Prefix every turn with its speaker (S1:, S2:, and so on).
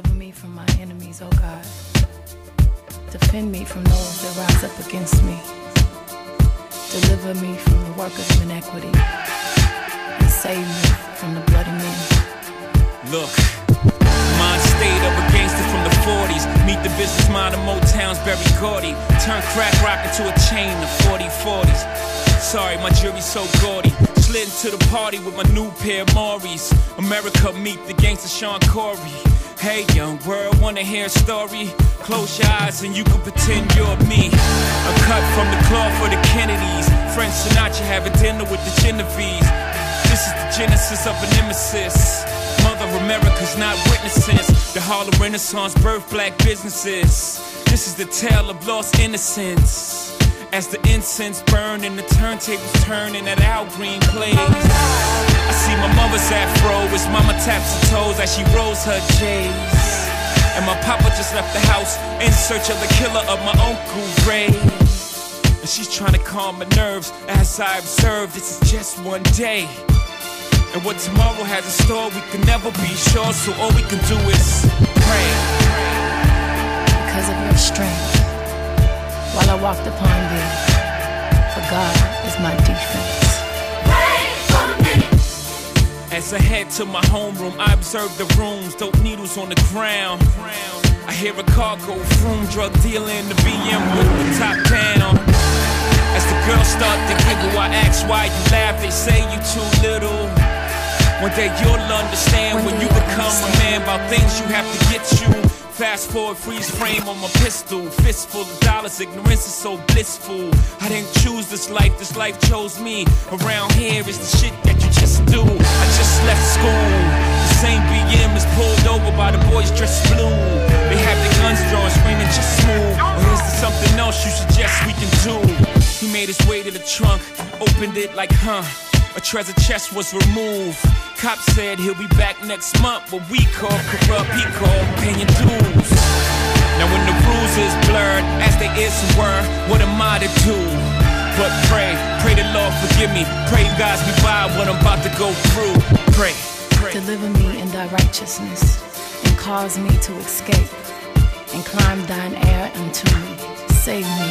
S1: from my enemies, O God. Defend me from those that rise up against me. Deliver me from the workers of inequity. And save me from the bloody men.
S2: Look, mind stayed up against it from the 40s. Meet the business mind of Motown's Berry Gordy. Turn crack rock into a chain of 40 40s. Sorry, my jury's so gaudy. Slid into the party with my new pair of Mauri's. America meet the gangster Shawn Corey. Hey, young world, wanna hear a story? Close your eyes and you can pretend you're me. A cut from the cloth for the Kennedys. Frank Sinatra having dinner with the Genovese. This is the genesis of a nemesis. Mother of America's not witnesses. The Harlem Renaissance birth black businesses. This is the tale of lost innocence. As the incense burn and the turntables turn and that Al Green plays. I see my mother's afro as mama taps her toes as she rolls her J's. And my papa just left the house in search of the killer of my uncle Ray. And she's trying to calm my nerves as I observe this is just one day. And what tomorrow has in store, we can never be sure. So all we can do is pray.
S1: Because of your strength, while I walked upon thee, for God is my defense.
S2: As I head to my homeroom, I observe the rooms, dope needles on the ground. I hear a car go vroom, drug dealer in the BM with the top down. As the girls start to giggle, I ask why you laugh. They say you too little. One day you'll understand when you become a man about things you have to get you. Fast forward, freeze frame on my pistol. Fistful of dollars, ignorance is so blissful. I didn't choose this life, this life chose me. Around here is the shit that you left school. The same BM is pulled over by the boys dressed blue. They have their guns drawn, screaming just smooth. Or is there something else you suggest we can do? He made his way to the trunk, opened it like, huh. A treasure chest was removed. Cop said he'll be back next month, but we call corrupt, he called paying dues. Now when the rules is blurred, as they is and were, what am I to do? But pray, pray the Lord forgive me. Pray guides me by what I'm about to go through. Pray.
S1: Deliver me in thy righteousness, and cause me to escape, and climb thine air unto me. Save me.